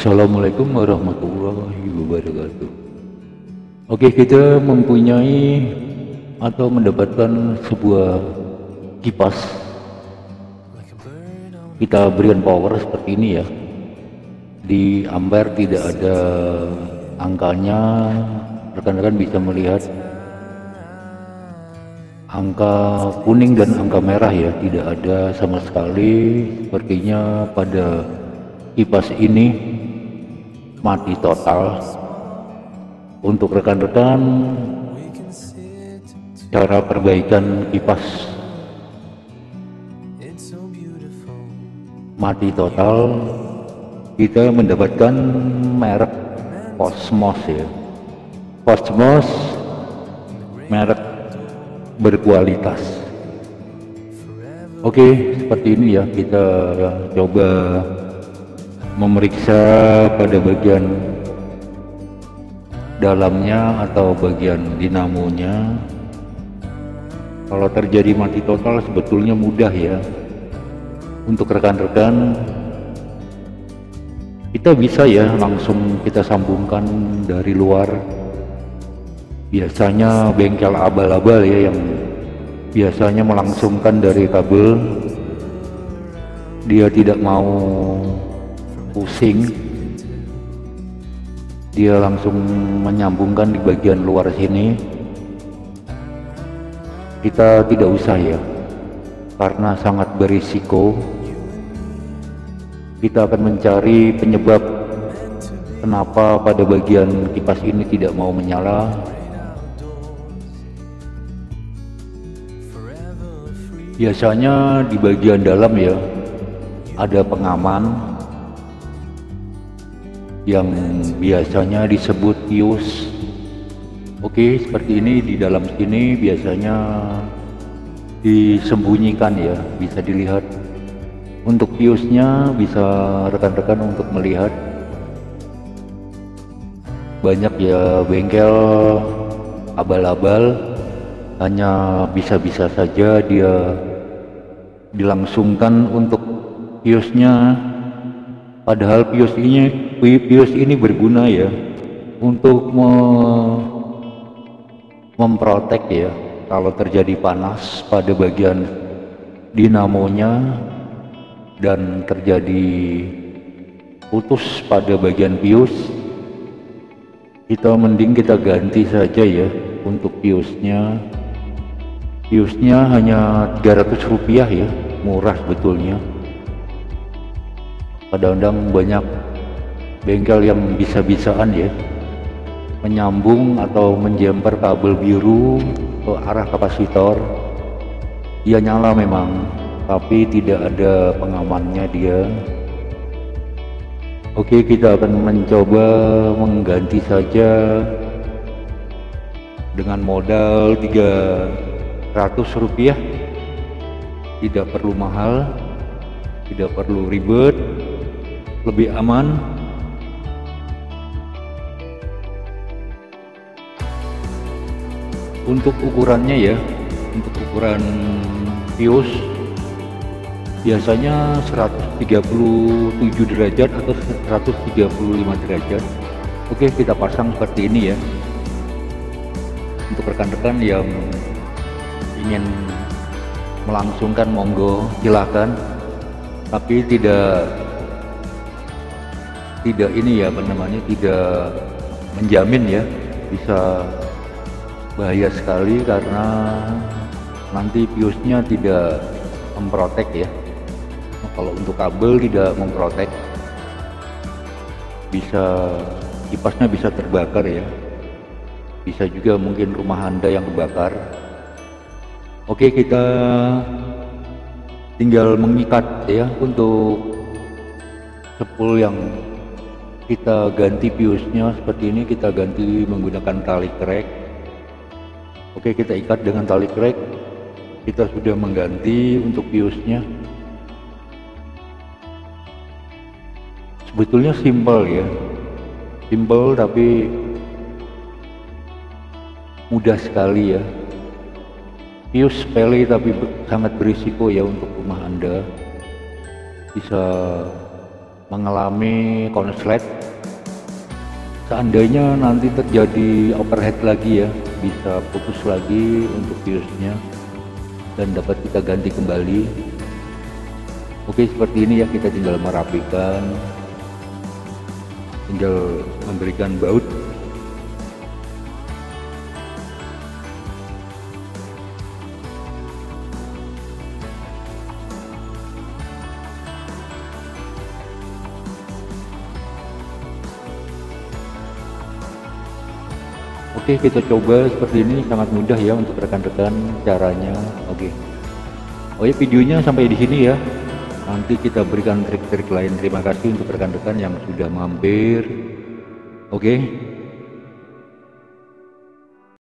Assalamualaikum warahmatullahi wabarakatuh. Oke, kita mempunyai atau mendapatkan sebuah kipas. Kita berikan power seperti ini ya. Di ampere tidak ada angkanya. Rekan-rekan bisa melihat angka kuning dan angka merah ya, tidak ada sama sekali. Sepertinya pada kipas ini mati total. Untuk rekan-rekan cara perbaikan kipas mati total kita mendapatkan merek Cosmos ya. Cosmos merek berkualitas. Oke seperti ini ya kita coba memeriksa pada bagian dalamnya atau bagian dinamonya. Kalau terjadi mati total sebetulnya mudah ya. Untuk rekan-rekan kita bisa ya langsung kita sambungkan dari luar. Biasanya bengkel abal-abal ya yang biasanya melangsungkan dari kabel. Dia tidak mau pusing. Dia langsung menyambungkan di bagian luar sini. Kita tidak usah ya karena sangat berisiko. Kita akan mencari penyebab kenapa pada bagian kipas ini tidak mau menyala. Biasanya di bagian dalam ya ada pengaman yang biasanya disebut pius oke seperti ini di dalam sini biasanya disembunyikan ya bisa dilihat. Untuk piusnya bisa rekan-rekan untuk melihat. Banyak ya bengkel abal-abal hanya bisa-bisa saja dia dilangsungkan untuk piusnya padahal pius ini Pius ini berguna ya untuk me memprotek ya kalau terjadi panas pada bagian dinamonya dan terjadi putus pada bagian pius kita mending kita ganti saja ya untuk piusnya piusnya hanya 300 rupiah ya murah sebetulnya kadang-kadang banyak bengkel yang bisa-bisaan ya. Menyambung atau menjemper kabel biru ke arah kapasitor. Dia nyala memang tapi tidak ada pengamannya dia. Oke kita akan mencoba mengganti saja dengan modal 300 rupiah tidak perlu mahal tidak perlu ribet lebih aman. Untuk ukurannya ya untuk ukuran pius biasanya 137 derajat atau 135 derajat. Oke kita pasang seperti ini ya. Untuk rekan-rekan yang ingin melangsungkan monggo silahkan tapi tidak tidak ini ya apa namanya tidak menjamin ya bisa bahaya sekali karena nanti piusnya tidak memprotek ya. Kalau untuk kabel tidak memprotek bisa kipasnya bisa terbakar ya. Bisa juga mungkin rumah anda yang kebakar. Oke kita tinggal mengikat ya untuk sepul yang kita ganti piusnya seperti ini kita ganti menggunakan tali krek. Oke kita ikat dengan tali krek. Kita sudah mengganti untuk piusnya sebetulnya simpel ya. Simpel tapi mudah sekali ya. Pius sepele tapi sangat berisiko ya untuk rumah anda. Bisa mengalami konslet seandainya nanti terjadi overhead lagi ya bisa putus lagi untuk fuse-nya dan dapat kita ganti kembali. Oke seperti ini ya kita tinggal merapikan tinggal memberikan baut Oke kita coba seperti ini sangat mudah ya untuk rekan-rekan caranya. Oke. Oh ya videonya sampai di sini ya. Nanti kita berikan trik-trik lain. Terima kasih untuk rekan-rekan yang sudah mampir. Oke